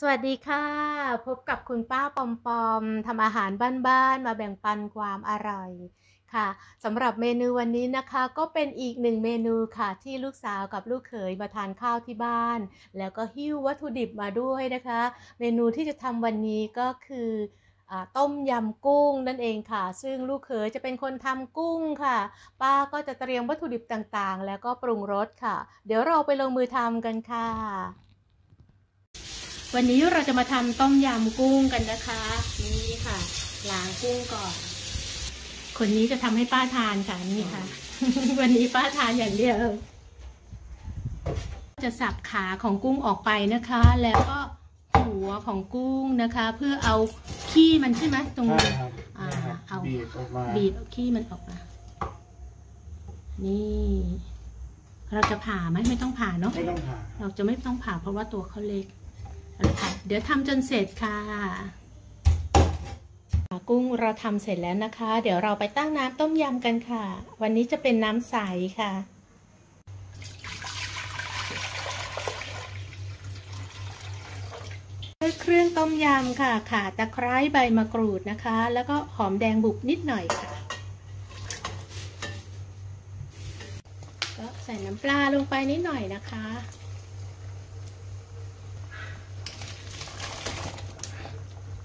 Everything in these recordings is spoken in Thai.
สวัสดีค่ะ พบกับคุณป้าปอมปอมทำอาหารบ้านๆมาแบ่งปันความอร่อยค่ะสำหรับเมนูวันนี้นะคะก็เป็นอีกหนึ่งเมนูค่ะ ที่ลูกสาวกับลูกเขยมาทานข้าวที่บ้าน แล้วก็หิ้ววัตถุดิบมาด้วยนะคะ เมนูที่จะทำวันนี้ก็คือต้มยำกุ้งนั่นเองค่ะ ซึ่งลูกเขยจะเป็นคนทำกุ้งค่ะ ป้าก็จะเตรียมวัตถุดิบต่างๆ แล้วก็ปรุงรสค่ะ เดี๋ยวเราไปลงมือทำกันค่ะ วันนี้เราจะมาทำต้มยำกุ้งกันนะคะ นี่ค่ะล้างกุ้งก่อน คนนี้จะทำให้ป้าทานค่ะนี่ค่ะ วันนี้ป้าทานอย่างเดียว จะสับขาของกุ้งออกไปนะคะ แล้วก็หัวของกุ้งนะคะ เพื่อเอาขี้มันใช่ไหมตรงใช่นี้ครับอ่านะครับเอาบีบออกมาบีบเอาขี้มันออกมานี่ เราจะผ่าไหมไม่ต้องผ่าเนาะไม่ต้องผ่าเราจะไม่ต้องผ่าเพราะว่าตัวเขาเล็ก เอาละค่ะ เดี๋ยวทำจนเสร็จค่ะ กุ้งเราทำเสร็จแล้วนะคะ เดี๋ยวเราไปตั้งน้ำต้มยำกันค่ะ วันนี้จะเป็นน้ำใสค่ะเครื่องต้มยำค่ะ ข่าตะไคร้ใบมะกรูดนะคะ แล้วก็หอมแดงบุกนิดหน่อยค่ะ ก็ใส่น้ำปลาลงไปนิดหน่อยนะคะ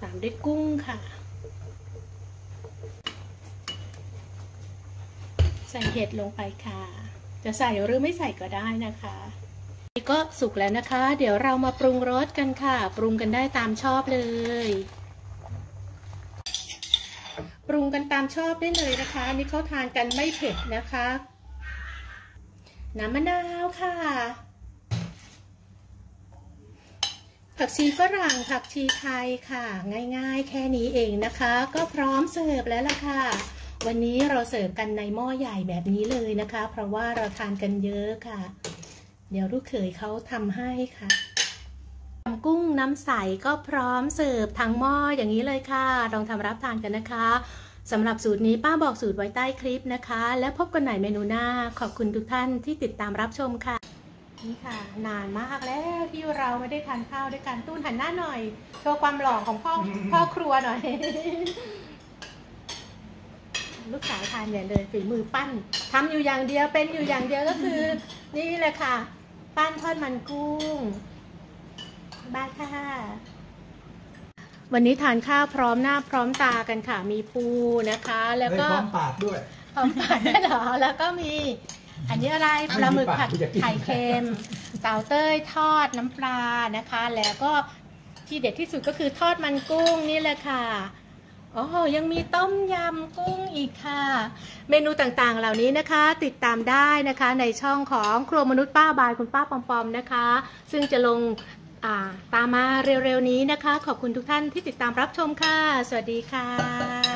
ตามด้วยกุ้งค่ะ ใส่เห็ดลงไปค่ะ จะใส่หรือไม่ใส่ก็ได้นะคะนี่ก็สุกแล้วนะคะ เดี๋ยวเรามาปรุงรสกันค่ะ ปรุงกันได้ตามชอบเลย ปรุงกันตามชอบได้เลยนะคะนี่เขาทานกันไม่เผ็ดนะคะน้ำมะนาวค่ะ ผักชีฝรั่งผักชีไทยค่ะ ง่ายๆ แค่นี้เองนะคะ ก็พร้อมเสิร์ฟแล้วล่ะค่ะ วันนี้เราเสิร์ฟกันในหม้อใหญ่แบบนี้เลยนะคะ เพราะว่าเราทานกันเยอะค่ะ เดี๋ยวลูกเขยเขาทำให้ค่ะกุ้งน้ำใสก็พร้อมเสิร์ฟทั้งหม้ออย่างนี้เลยค่ะลองทำรับทานกันนะคะสำหรับสูตรนี้ป้าบอกสูตรไว้ใต้คลิปนะคะ และพบกันใหม่เมนูหน้า ขอบคุณทุกท่านที่ติดตามรับชมค่ะ นี่ค่ะ นานมากแล้วที่เราไม่ได้ทานข้าวด้วยกันตุ้นหันหน้าหน่อย โชว์ความหล่อของพ่อพ่อครัวหน่อย ลูกสาวทานอย่างเลยฝีมือปั้นทำอยู่อย่างเดียวเป็นอยู่อย่างเดียวก็คือ นี่แหละค่ะ ปั้นทอดมันกุ้งบายค่ะ วันนี้ทานข้าวพร้อมหน้าพร้อมตากันค่ะ มีปูนะคะ แล้วก็ได้พร้อมปากด้วยพร้อมปาดด้วยเหรอแล้วก็มี อันนี้อะไรปลาหมึกผัดอันนี้ปากไข่เค็มเต่าเต้ยทอดน้ำปลานะคะ แล้วก็ที่เด็ดที่สุดก็คือทอดมันกุ้งนี่แหละค่ะโอ้ยังมีต้มยำกุ้งอีกค่ะ เมนูต่างๆเหล่านี้นะคะ ติดตามได้นะคะในช่องของครัวมนุษย์ป้าบายคุณป้าปอมๆนะคะ ซึ่งจะลงอ่าตามมาเร็วๆนี้นะคะ ขอบคุณทุกท่านที่ติดตามรับชมค่ะ สวัสดีค่ะ